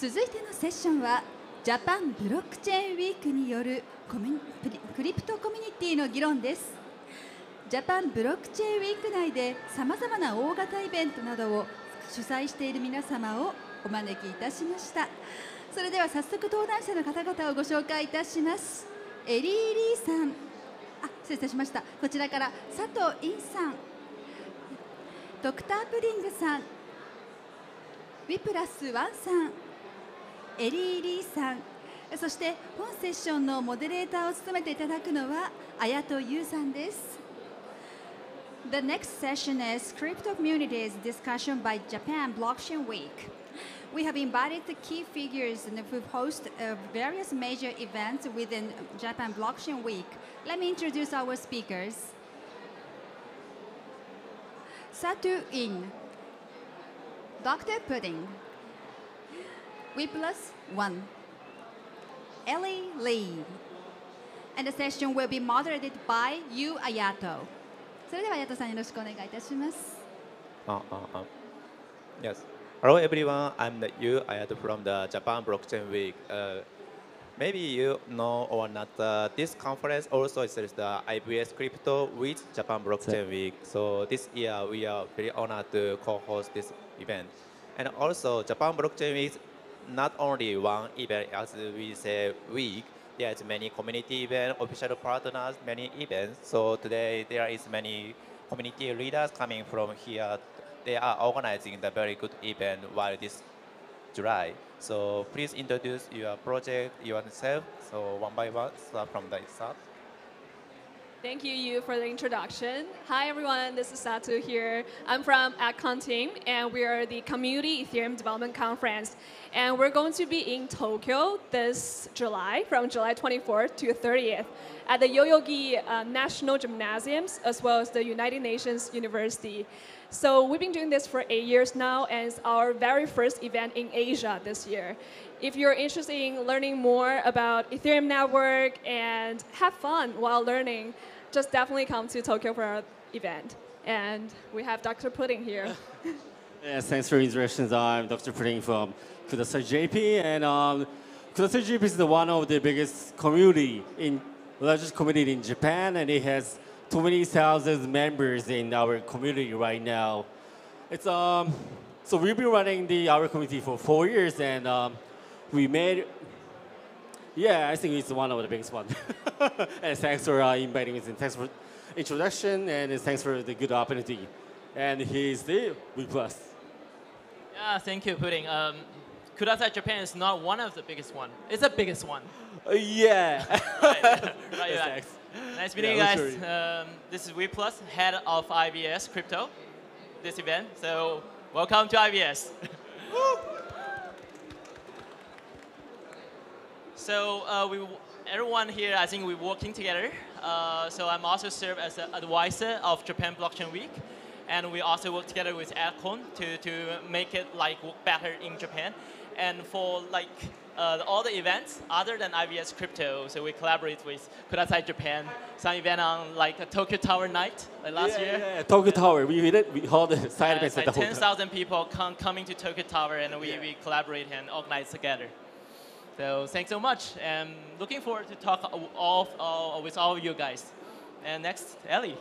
続いてのセッションはジャパンブロックチェーンウィークによるコミュプリクリプトコミュニティの議論です。ジャパンブロックチェーンウィーク内でさまざまな大型イベントなどを主催している皆様をお招きいたしました。それでは早速登壇者の方々をご紹介いたします。エリー・リーさん。あ失礼いたしました。こちらから佐藤インさん。ドクタープディングさん。ウィプラスワンさん。エリー・リーさんそして本セッションのモデレーターを務めていただくのは綾戸優さんです The next session is Crypto Communities Discussion by Japan Blockchain Week. We have invited the key figures who host uh, various major events within Japan Blockchain Week. Let me introduce our speakers. Satu In, Dr. Pudding, Weebless 1, Ellie Lee. And the session will be moderated by Yu Ayato. それでは Ayato さんよろしくお願いいたします。Uh, uh, uh. Yes. Hello everyone, I'm the Yu Ayato from the Japan Blockchain Week. Uh, maybe you know or not, uh, this conference also is the IVS Crypto with Japan Blockchain Week. So this year we are very honored to co-host this event. And also Japan Blockchain Week not only one event, as we say, week. There is many community events, official partners, many events. So today there is many community leaders coming from here. They are organizing the very good event while this July. So please introduce your project, yourself. So one by one, start from the start. Thank you, Yu, for the introduction. Hi, everyone. This is Satu here. I'm from Edcon team, and we are the Community Ethereum Development Conference. And we're going to be in Tokyo this July, from July 24th to 30th, at the Yoyogi uh, National Gymnasiums, as well as the United Nations University. So we've been doing this for eight years now, and it's our very first event in Asia this year. If you're interested in learning more about Ethereum network and have fun while learning, just definitely come to Tokyo for our event. And we have Dr. Pudding here. Yes, thanks for the introductions. I'm Dr. Pudding from Kudasai JP, and um, Kudasai JP is the one of the biggest community in largest community in Japan, and it has 20,000 members in our community right now. It's um, so we've been running the our community for four years, and um, we made. Yeah, I think it's one of the biggest one. and thanks for uh, inviting me, and thanks for introduction, and thanks for the good opportunity. And he's the V plus. Yeah, thank you, Pudding. Um, Kudasai Japan is not one of the biggest one. It's the biggest one. Uh, yeah. Right, right, right. Nice meeting Yeah, you guys. Um, this is V Plus, head of IVS Crypto, this event. So welcome to IVS. so uh, we, everyone here, I think we're working together. Uh, so I'm also serve as an advisor of Japan Blockchain Week. And we also work together with Edcon to, to make it like work better in Japan. And for like uh, all the events other than IVS Crypto, so we collaborate with Kudasai Japan, some event on like a Tokyo Tower night like last yeah, year. Yeah, yeah. Tokyo Tower. We did it. We hold the side events at the like hotel. 10,000 people come, coming to Tokyo Tower and we, we collaborate and organize together. So thanks so much. And looking forward to talk all, all, with all of you guys. And next, Ellie.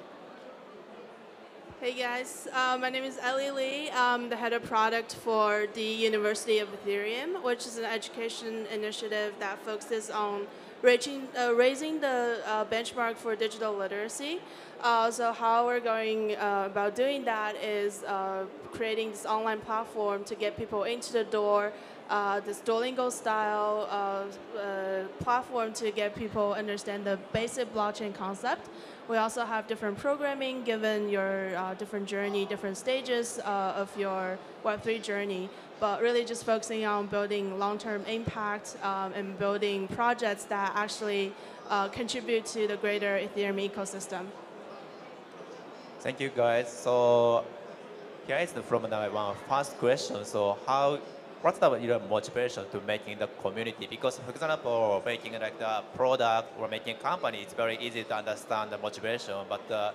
Hey guys, uh, my name is Ellie Lee. I'm the head of product for the University of Ethereum, which is an education initiative that focuses on uh, raising the uh, benchmark for digital literacy. Uh, so how we're going uh, about doing that is uh, creating this online platform to get people into the door, this Duolingo style platform to get people understand the basic blockchain concept. We also have different programming given your uh, different journey, different stages uh, of your Web3 journey, but really just focusing on building long-term impact um, and building projects that actually uh, contribute to the greater Ethereum ecosystem. Thank you, guys. So here is the, from the one first question. So how, what's the, your motivation to making the community? Because for example, making like the product or making company, it's very easy to understand the motivation, but uh,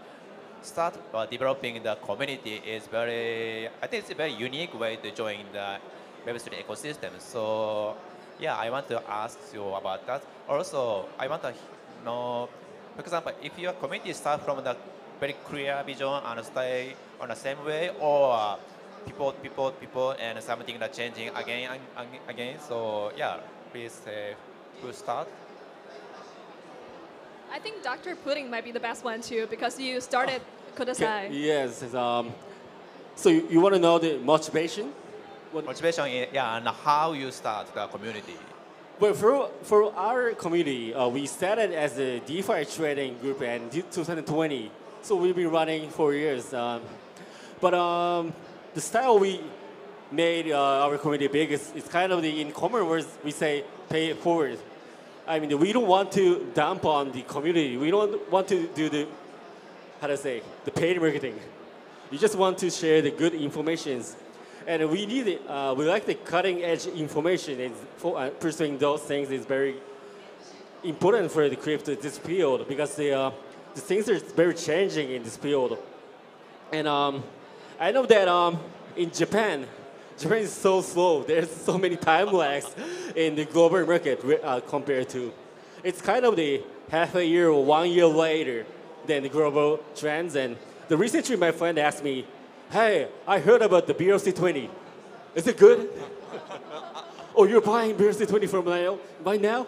start uh, developing the community is very, I think it's a very unique way to join the Web3 ecosystem. So yeah, I want to ask you about that. Also, I want to know, for example, if your community start from the very clear vision and stay on the same way, or people, people, people, and something that changing again and and again. So yeah, please uh, who start? I think Dr. Pudding might be the best one too because you started Kudasai. Okay, Yes. Um, so you, you want to know the motivation? What, Motivation, is, yeah, and how you start the community. well, for, for our community, uh, we started as a DeFi trading group in 2020. So we've been running for years. Um, but um, the style we made uh, our community big is, is kind of the in common words we say pay it forward. I mean, we don't want to dump on the community. We don't want to do the, how to say, the paid marketing. You just want to share the good informations. And we need. Uh, we like the cutting edge information. And for, uh, pursuing those things is very important for the crypto this field because the, uh, the things are very changing in this field. And um, I know that um, in Japan, Japan is so slow. There's so many time lags in the global market uh, compared to. It's kind of the half a year or one year later than the global trends. And the recently, my friend asked me, "Hey, I heard about the BRC20. Is it good? oh, you're buying BRC20 from now by now?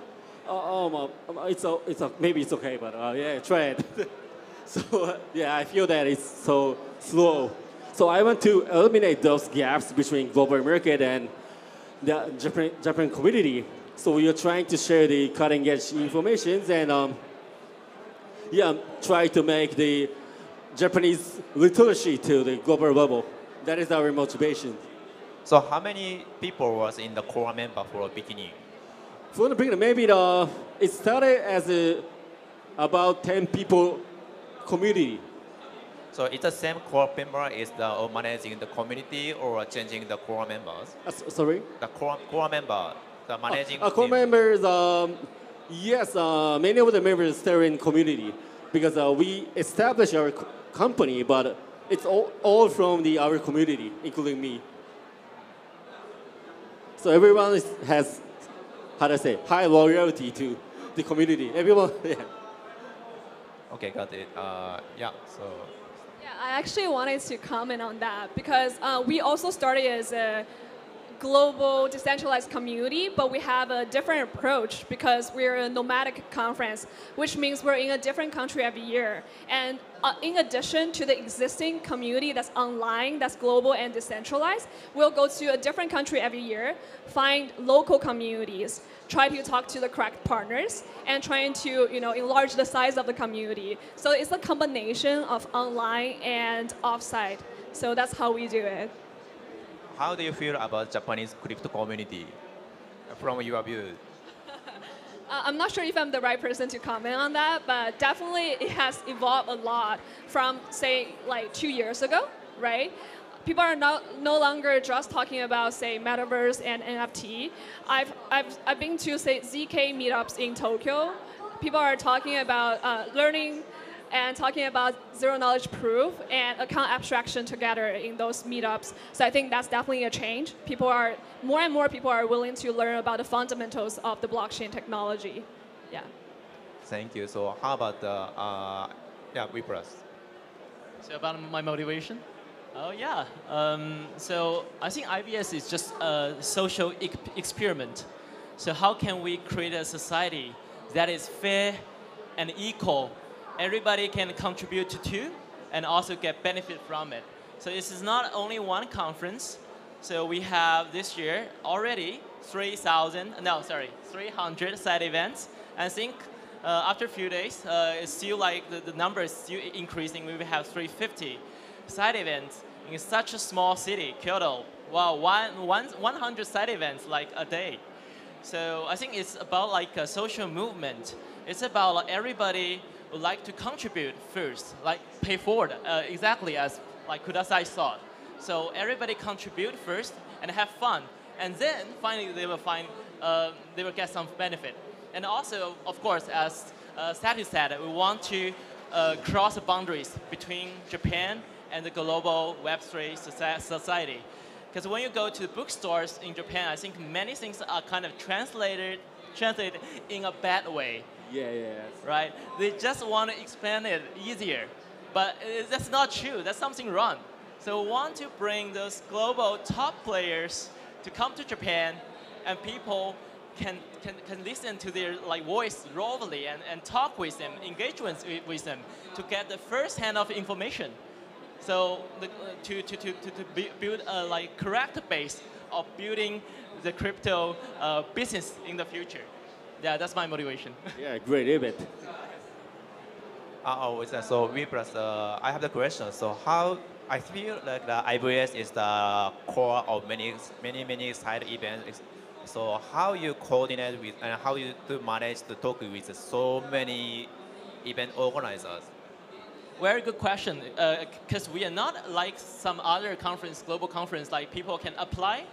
Uh, um, uh, it's uh, it's uh, maybe it's okay, but uh, yeah, try it." so uh, yeah, I feel that it's so slow. So I want to eliminate those gaps between global market and the Japan, Japan community. So we are trying to share the cutting edge information and um, yeah, try to make the Japanese literacy to the global level. That is our motivation. So how many people was in the core member for a beginning? For the beginning, maybe the, it started as a, about 10 people community. So it's the same core member is the or managing the community or changing the core members. Uh, sorry? The core, core member, the managing. Uh, core members, um, yes, uh, many of the members stay in community because uh, we established our co- company, but it's all, all from the our community, including me. So everyone is, has, how to say, high loyalty to the community. Everyone, yeah. Okay, got it. Uh, yeah. So Yeah, I actually wanted to comment on that because uh, we also started as a global decentralized community, but we have a different approach because we're a nomadic conference, which means we're in a different country every year. And uh, in addition to the existing community that's online, that's global and decentralized, we'll go to a different country every year, find local communities, try to talk to the correct partners, and trying to you know enlarge the size of the community. So it's a combination of online and offsite. So that's how we do it. How do you feel about Japanese crypto community from your view? Uh, I'm not sure if I'm the right person to comment on that, but definitely it has evolved a lot from, say, like two years ago, right? People are not, no longer just talking about, say, metaverse and NFT. I've, I've, I've been to, say, ZK meetups in Tokyo. People are talking about uh, learning and talking about zero knowledge proof and account abstraction together in those meetups. So I think that's definitely a change. People are more and more people are willing to learn about the fundamentals of the blockchain technology. Yeah. Thank you. So how about the uh, yeah, we plus? So about my motivation? Oh yeah. Um, so I think IVS is just a social ec- experiment. So how can we create a society that is fair and equal? Everybody can contribute to and also get benefit from it. So this is not only one conference. So we have this year already 3,000, no, sorry, 300 side events. I think uh, after a few days, uh, it's still like the, the number is still increasing. We will have 350 side events in such a small city, Kyoto. Wow, one, one, 100 side events like a day. So I think it's about like a social movement. It's about like everybody would like to contribute first, like pay forward, uh, exactly as like Kudasai thought. So everybody contribute first and have fun, and then finally they will find uh, they will get some benefit. And also, of course, as uh, Sati said, we want to uh, cross the boundaries between Japan and the global Web3 society. Because when you go to bookstores in Japan, I think many things are kind of translated translated in a bad way, Yeah, yeah. right? They just want to expand it easier, but that's not true. That's something wrong. So we want to bring those global top players to come to Japan, and people can, can, can listen to their like voice roughly and, and talk with them, engage with, with them to get the first hand of information. So the, to, to, to, to, to build a like correct base of building the crypto uh, business in the future. Yeah, that's my motivation. Yeah, great event. Uh, oh, is so? We plus, uh, I have the question. So how I feel like the IVS is the core of many, many, many side events. So how you coordinate with and how you do manage to talk with so many event organizers? Very good question. Because we are not like some other conference, global conference, like people can apply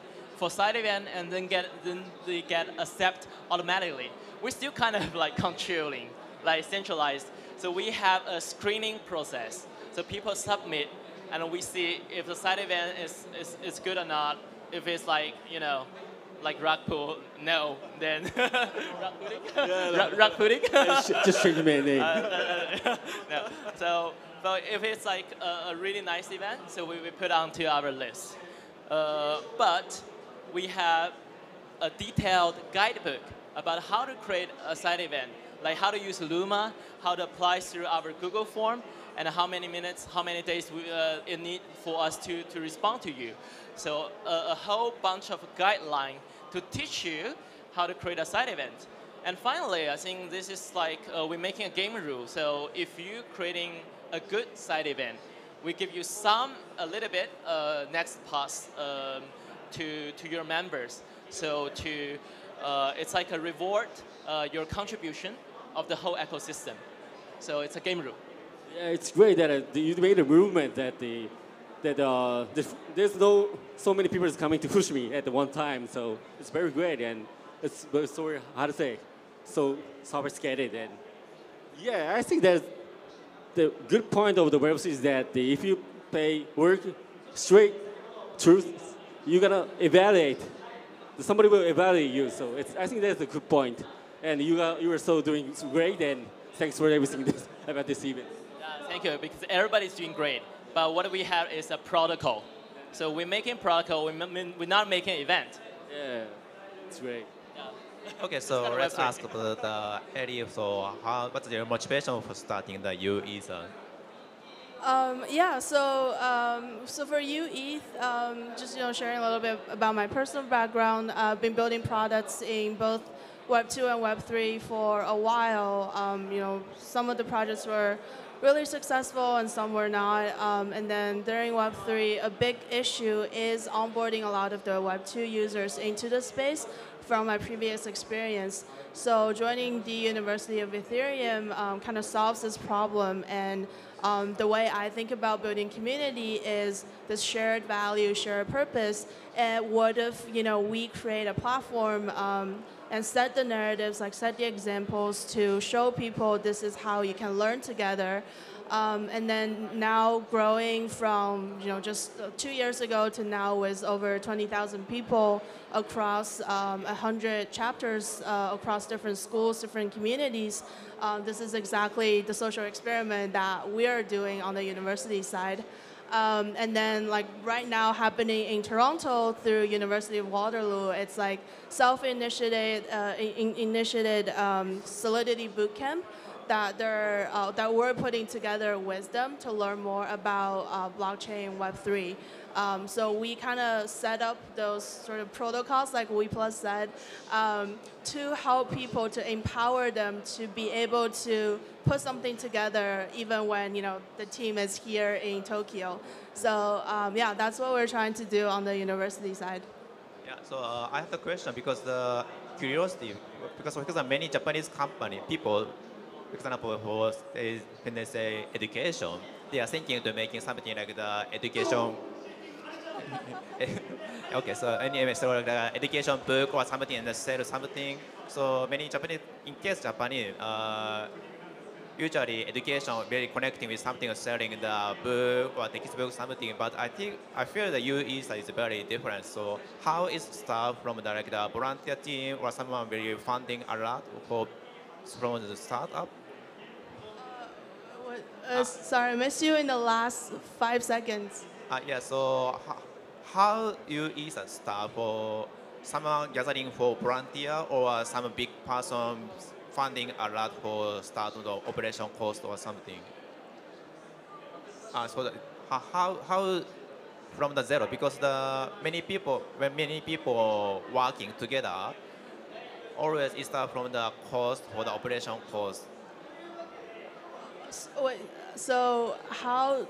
for side event and then get then they get accept automatically. We're still kind of like controlling, like centralized. So we have a screening process. So people submit, and we see if the side event is, is, is good or not. If it's like you know, like rug pull, no, then rug pudding, rug, rug pudding. Just change my name. no. So, but if it's like a, a really nice event, so we, we put onto our list. Uh, but we have a detailed guidebook about how to create a side event, like how to use Luma, how to apply through our Google form, and how many minutes, how many days we, uh, it need for us to, to respond to you. So a, a whole bunch of guideline to teach you how to create a side event. And finally, I think this is like uh, we're making a game rule. So if you're creating a good side event, we give you some, a little bit, uh, next pass um, to, to your members. So to, uh, it's like a reward uh, your contribution of the whole ecosystem. So it's a game rule. Yeah, it's great that uh, you made a movement that the that uh, there's, no so many people is coming to push me at the one time. So it's very great and it's very sorry how to say so sophisticated and yeah, I think that the good point of the website is that the, if you pay work straight truth, you're gonna evaluate. Somebody will evaluate you. So it's, I think that's a good point. And you are you are so doing great and thanks for everything this, about this event. Uh, thank you, because everybody's doing great. But what we have is a protocol. So we're making protocol, we're, not making event. Yeah, it's great. Okay, so let's ask about the Eddie. So how, what's your motivation for starting the UETH? Um, yeah, so um, so for you, ETH, um, just you know, sharing a little bit about my personal background. I've been building products in both Web 2 and Web 3 for a while. Um, you know, some of the projects were really successful and some were not. Um, and then during Web 3, a big issue is onboarding a lot of the Web 2 users into the space from my previous experience. So joining the University of Ethereum um, kind of solves this problem. And um, the way I think about building community is this shared value, shared purpose. And what if you know we create a platform um, and set the narratives, like set the examples to show people this is how you can learn together. Um, and then now growing from you know just uh, two years ago to now with over 20,000 people across um, 100 chapters uh, across different schools, different communities. Um, this is exactly the social experiment that we are doing on the university side. Um, and then like right now happening in Toronto through University of Waterloo, it's like self-initiated, uh, in, initiated um, Solidity Bootcamp that they're uh, that we're putting together with them to learn more about uh, blockchain Web three. Um, so we kind of set up those sort of protocols, like We Plus said, um, to help people to empower them to be able to put something together, even when you know the team is here in Tokyo. So um, yeah, that's what we're trying to do on the university side. Yeah, so uh, I have a question because the curiosity, because because many Japanese company people, example, say, when they say education, they are thinking to making something like the education. okay, so anyway, so like the education book or something and sell something. So many Japanese, in case Japanese, uh, usually education very connecting with something selling the book or textbook something. But I think I feel the UETH is very different. So how is staff from the like the volunteer team or someone very funding a lot for from the startup? Uh, sorry, I missed you in the last five seconds. Uh, yeah, so how, you is a staff for someone gathering for volunteer or some big person funding a lot for start the operation cost or something? Uh, so that, how, how, from the zero because the many people when many people working together always start from the cost for the operation cost S- Wait, so how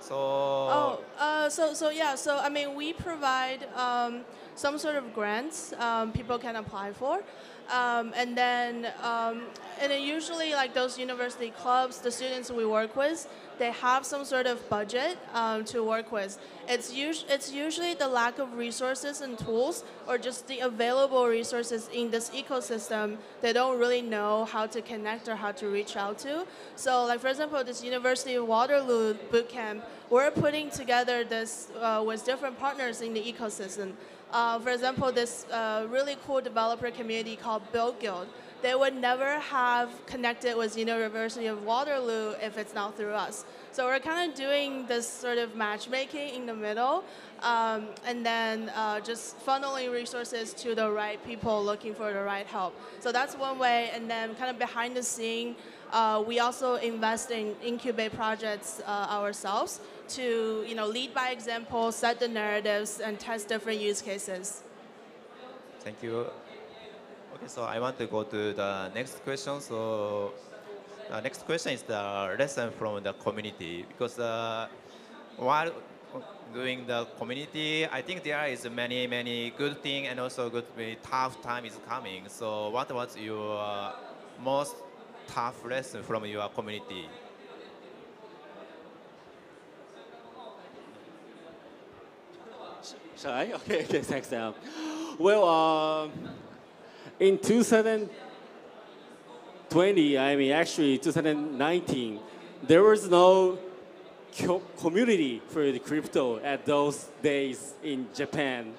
so Oh, uh, so so yeah, so I mean, we provide um, some sort of grants um, people can apply for, um, and then um, and then usually like those university clubs, the students we work with, they have some sort of budget um, to work with. It's us- it's usually the lack of resources and tools, or just the available resources in this ecosystem. They don't really know how to connect or how to reach out to. So, like for example, this University of Waterloo bootcamp, we're putting together this uh, with different partners in the ecosystem. Uh, for example, this uh, really cool developer community called BuidlGuidl. They would never have connected with University of Waterloo if it's not through us. So we're kind of doing this sort of matchmaking in the middle, um, and then uh, just funneling resources to the right people looking for the right help. So that's one way, and then kind of behind the scene, uh, we also invest in incubate projects uh, ourselves to you know lead by example, set the narratives, and test different use cases. Thank you. So I want to go to the next question. So the next question is the lesson from the community because uh, while doing the community, I think there is many many good thing and also good tough time is coming. So what was your uh, most tough lesson from your community? Shall I? Okay, okay, thanks, Sam. Well, um, in 2020, I mean, actually 2019, there was no co- community for the crypto at those days in Japan.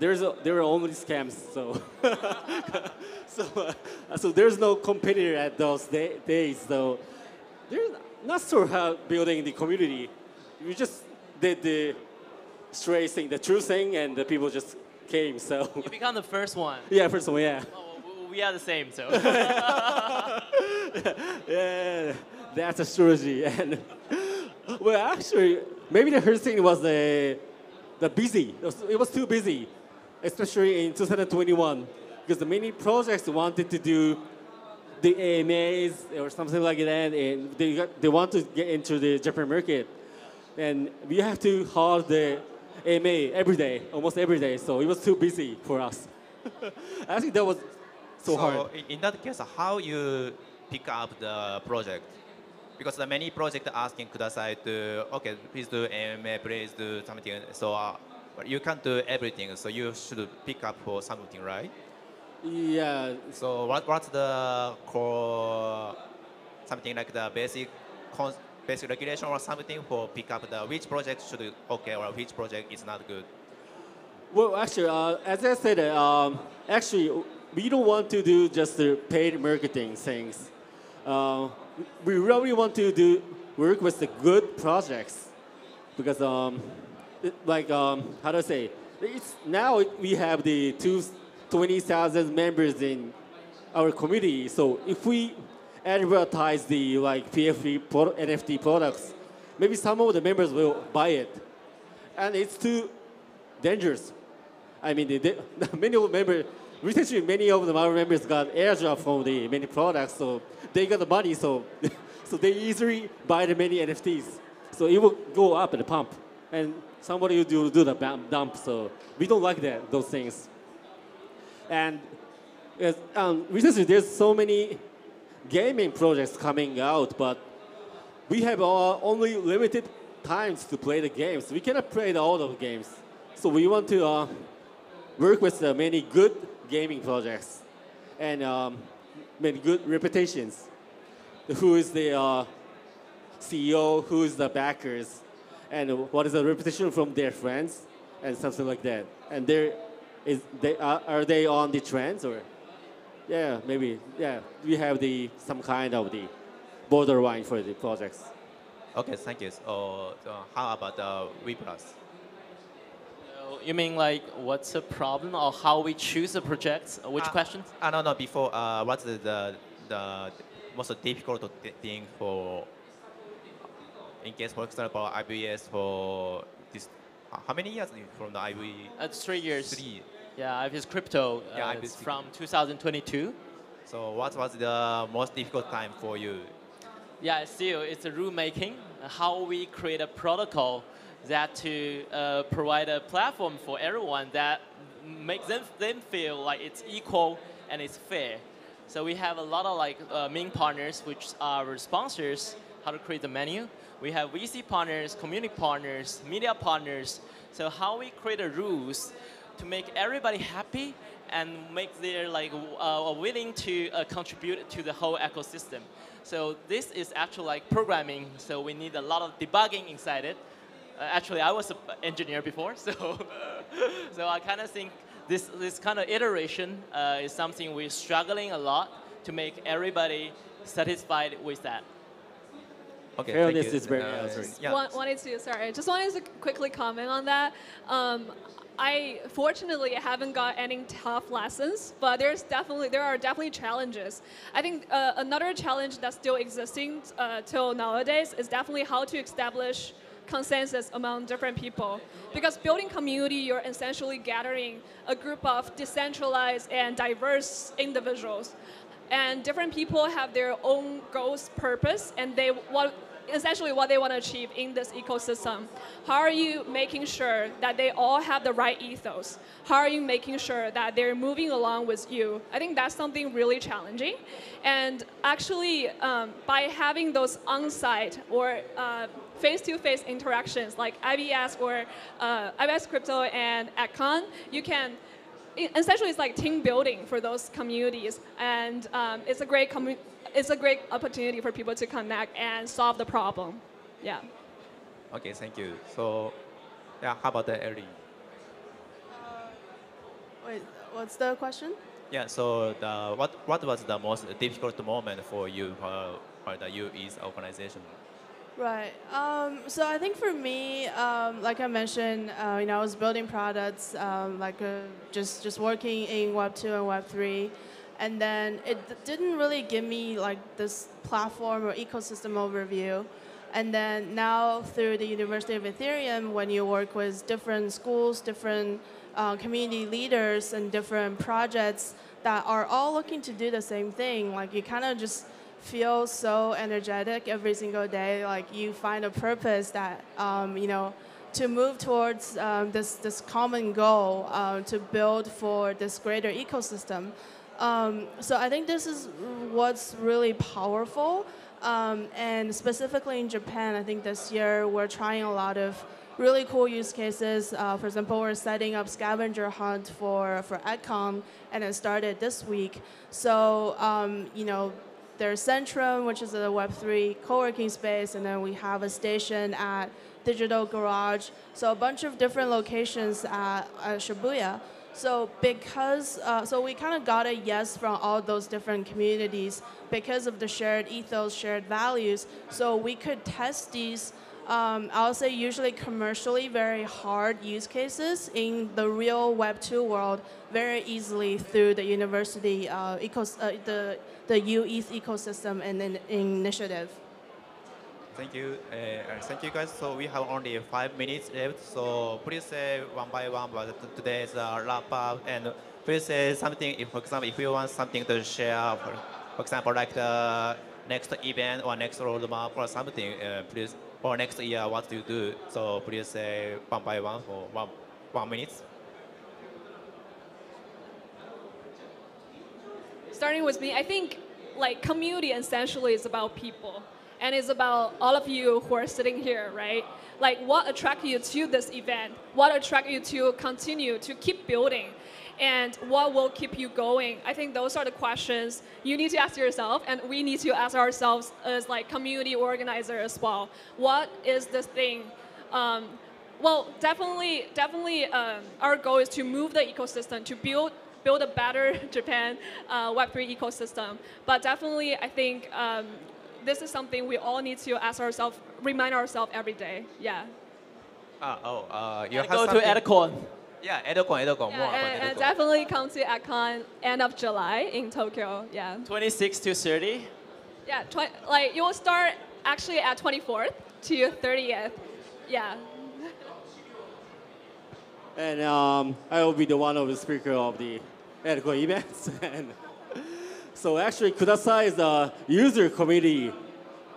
There's a, there were only scams, so so uh, so there's no competitor at those day, days. So there's not sure how building the community. You just did the straight thing, the true thing, and the people just came. So You become the first one. yeah, first one, yeah, Oh, w- we are the same, so. yeah, that's a strategy. And well, actually, maybe the first thing was the the busy. It was, it was too busy, especially in 2021, because the many projects wanted to do the AMAs or something like that, and they got, they want to get into the Japan market, and we have to hold the AMA every day, almost every day. So it was too busy for us. I think that was so, hard. in- in that case, how you pick up the project? Because the many projects asking kudasai to, okay, please do AMA, please do something. So uh, you can't do everything, so you should pick up for something, right? Yeah, So what, what's the core, something like the basic, basic regulation or something for pick up the which project should okay or which project is not good? Well, actually, uh, as I said, uh, um, actually, we don't want to do just the paid marketing things. Uh, we really want to do work with the good projects because, um, it- like, um, how do I say? It's now we have the two, 20,000 members in our community. So if we advertise the like PFP pro- NFT products, maybe some of the members will buy it, and it's too dangerous. I mean, the, the, many of members, recently many of our members got airdrop from the many products, so they got the money, so, so they easily buy the many NFTs. So it will go up at the pump, and somebody will do, do the dump, so we don't like that, those things. And um, recently there's so many gaming projects coming out, but we have uh, only limited times to play the games. We cannot play the, all of the games. So we want to uh, work with uh, many good gaming projects. And um, many good reputations. Who is the uh, CEO? Who is the backers? And what is the reputation from their friends? And something like that. And there is they are, are they on the trends or? Yeah, maybe. Yeah, we have the some kind of the borderline for the projects. Okay, thank you. So, so how about the V plus? You mean like what's the problem or how we choose the project? Uh, Which Uh, questions? I don't know. Before, uh, what's the, the the most difficult thing for in case, for example, IVS for this? uh, How many years from the IB? It's three years. Three. Yeah, I've used crypto. Yeah, uh, it's from 2022. So, what was the most difficult time for you? Yeah, still it's a rule making. How we create a protocol that to uh, provide a platform for everyone that makes them, them feel like it's equal and it's fair. So we have a lot of like uh, main partners, which are sponsors, how to create the menu. We have VC partners, community partners, media partners. So how we create the rules to make everybody happy and make their like uh, willing to uh, contribute to the whole ecosystem. So this is actually like programming. So we need a lot of debugging inside it. Uh, actually, I was an engineer before, so so I kind of think this this kind of iteration uh, is something we're struggling a lot to make everybody satisfied with that. Okay, Fairness thank you. is very Uh, yeah. Wanted to sorry, I just wanted to quickly comment on that. Um, I fortunately haven't got any tough lessons, but there's definitely there are definitely challenges. I think uh, another challenge that's still existing uh, till nowadays is definitely how to establish consensus among different people. Because building community, you're essentially gathering a group of decentralized and diverse individuals and different people have their own goals, purpose, and they what essentially what they want to achieve in this ecosystem. How are you making sure that they all have the right ethos? How are you making sure that they're moving along with you? I think that's something really challenging, and actually um, by having those on-site or uh, face-to-face interactions like IVS or uh, IVS Crypto and Edcon, you can essentially it's like team building for those communities and um, it's a great commu- it's a great opportunity for people to connect and solve the problem yeah Okay, thank you. So, yeah, how about the Ellie? Wait, what's the question? Yeah, so the, what, what was the most difficult moment for you for, for the UE's organization? Right. Um, so I think for me, um, like I mentioned, uh, you know, I was building products, um, like uh, just just working in Web two and Web three, and then it didn't really give me like this platform or ecosystem overview. And then now through the University of Ethereum, when you work with different schools, different uh, community leaders, and different projects that are all looking to do the same thing, like you kind of just feel so energetic every single day. Like you find a purpose that um, you know to move towards um, this this common goal uh, to build for this greater ecosystem. Um, so I think this is what's really powerful. Um, and specifically in Japan, I think this year we're trying a lot of really cool use cases. Uh, for example, we're setting up scavenger hunt for for Edcon, and it started this week. So um, you know, there's Centrum, which is a Web3 co-working space, and then we have a station at Digital Garage. So a bunch of different locations at, at Shibuya. So because, uh, so we kind of got a yes from all those different communities because of the shared ethos, shared values. So we could test these um, I'll say usually commercially very hard use cases in the real Web 2 world very easily through the university uh, ecos- uh, the the UETH ecosystem and in, initiative. Thank you. Uh, thank you guys. So we have only five minutes left. So please say one by one what t- today's uh, wrap up and please say something. If, for example, if you want something to share, for, for example, like the next event or next roadmap or something, uh, please, or next year, what do you do? So please say one by one for one, one minute. starting with me i think like community essentially is about people and it's about all of you who are sitting here right like what attracted you to this event what attracted you to continue to keep building and what will keep you going? I think those are the questions you need to ask yourself, and we need to ask ourselves as like community organizer as well. What is this thing? Um, well, definitely, definitely, um, our goal is to move the ecosystem to build build a better Japan uh, Web3 ecosystem. But definitely, I think um, this is something we all need to ask ourselves, remind ourselves every day. Yeah. Ah, oh, uh, you And have go to something- Edcon. Yeah, Edcon, Edcon, Yeah, and, and definitely come to Edcon end of July in Tokyo. Yeah. 26 to 30. Yeah, twi- like you will start actually at 24th to 30th. Yeah. And um, I will be the one of the speaker of the Edco events. and so actually, Kudasai is a user committee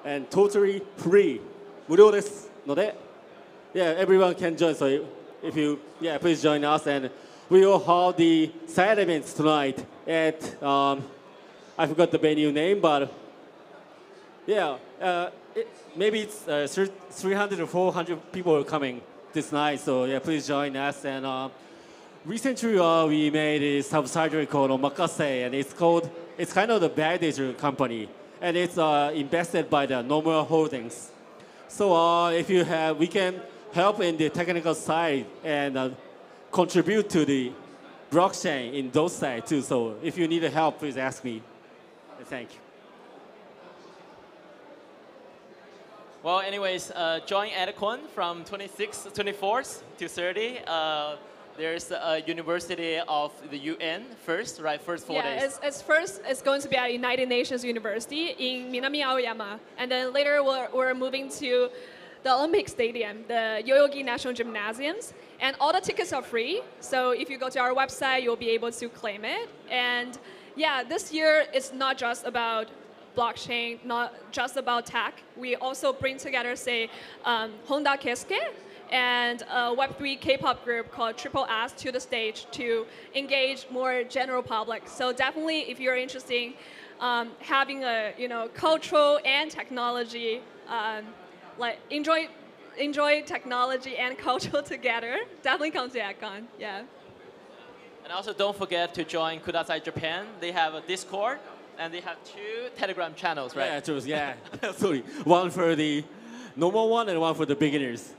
and totally free. 無料ですので、yeah, everyone can join. So if you, yeah, please join us. And we will hold the side events tonight at, um, I forgot the venue name, but yeah, uh, it, maybe it's uh, thr- 300 or 400 people are coming this night. So yeah, please join us. And uh, recently uh, we made a subsidiary called Omakase, and it's called it's kind of the validator company, and it's uh, invested by the Nomura Holdings. So uh, if you have, we can help in the technical side and uh, contribute to the blockchain in those side too. So if you need help, please ask me. Thank you. Well, anyways, uh, join Edcon from 26th, 24th to 30. There's a University of the UN first, right? First four yeah, days. it's, it's first it's going to be at United Nations University in Minami Aoyama, and then later we're, we're moving to the Olympic Stadium, the Yoyogi National Gymnasiums, and all the tickets are free. So if you go to our website, you'll be able to claim it. And yeah, this year it's not just about blockchain, not just about tech. We also bring together, say, um, Honda Keisuke and a Web3 K-pop group called Triple S to the stage to engage more general public. So definitely, if you're interested in um, having a you know cultural and technology, um, like enjoy enjoy technology and culture together, definitely come to Edcon. Yeah. And also don't forget to join Kudasai Japan. They have a Discord and they have two Telegram channels, right? Yeah, true. Yeah, sorry. One for the normal one and one for the beginners.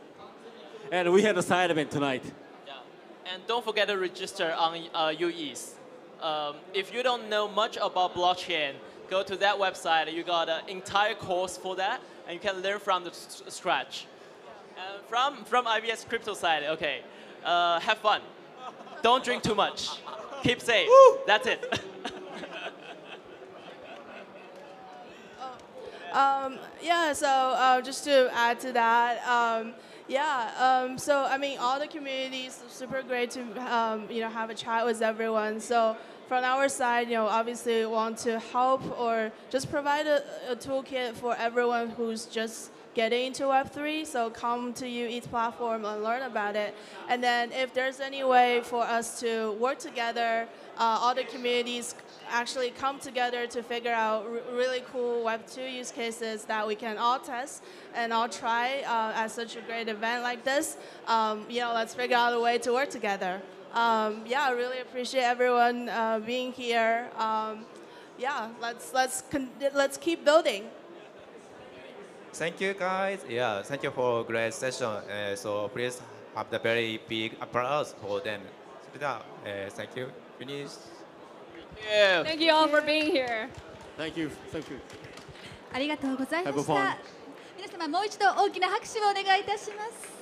And we had a side event tonight. Yeah. And don't forget to register on uh, UEs. Um, if you don't know much about blockchain, go to that website. You got an entire course for that, and you can learn from the scratch. And from from IVS crypto side, okay, uh, have fun. Don't drink too much. Keep safe. That's it. Um, yeah, so uh, just to add to that, um, yeah, um, so I mean, all the communities super great to um, you know have a chat with everyone. So from our side, you know, obviously want to help or just provide a, a toolkit for everyone who's just getting into Web3. So come to UETH platform and learn about it. And then if there's any way for us to work together, uh, all the communities actually come together to figure out really cool Web2 use cases that we can all test and all try uh, at such a great event like this. Um, you know, let's figure out a way to work together. Um, yeah, I really appreciate everyone uh, being here. Um, yeah, let's let's let's keep building. Thank you guys. Yeah, thank you for a great session. Uh, so please have the very big applause for them. それでは、えー thank you. Finish. yeah. Thank you all for being here. Thank you. Thank you. ありがとうございま Have し fun. た皆様もう一度大きな拍手をお願いいたします